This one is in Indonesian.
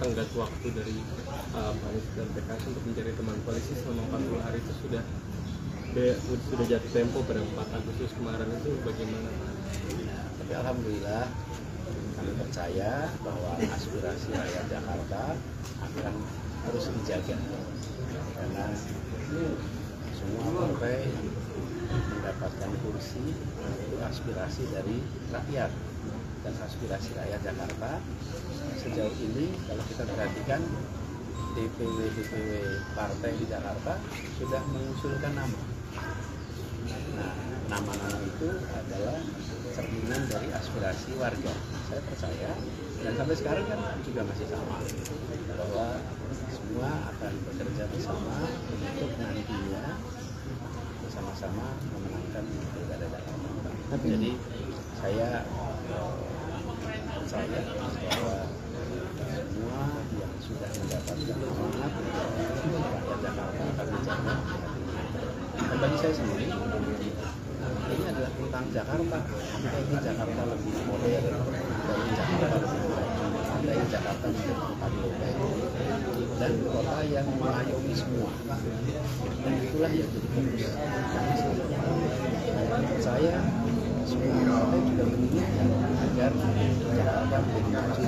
tenggat waktu dari uh, dan PKS untuk mencari teman koalisi selama 40 hari itu sudah de- sudah jatuh tempo pada 4 Agustus kemarin itu bagaimana Pak? Tapi alhamdulillah kami percaya bahwa aspirasi rakyat Jakarta akan terus dijaga karena semua partai mendapatkan kursi itu aspirasi dari rakyat dan aspirasi rakyat Jakarta sejauh ini kalau kita perhatikan DPW DPW partai di Jakarta sudah mengusulkan nama Nah, nama-nama itu adalah cerminan dari aspirasi warga. Saya percaya dan sampai sekarang kan juga masih sama bahwa semua akan bekerja bersama untuk nantinya bersama-sama memenangkan pilkada Jakarta. Jadi saya percaya bahwa semua yang sudah mendapatkan amanat rakyat Jakarta akan menjaga dan bagi saya sendiri ini adalah tentang Jakarta. Kita ingin Jakarta lebih modern? Ingin Jakarta lebih baik? Kita ingin Jakarta menjadi tempat lebih dan kota yang mengayomi semua. Dan itulah yang jadi fokus. Dan saya Gracias.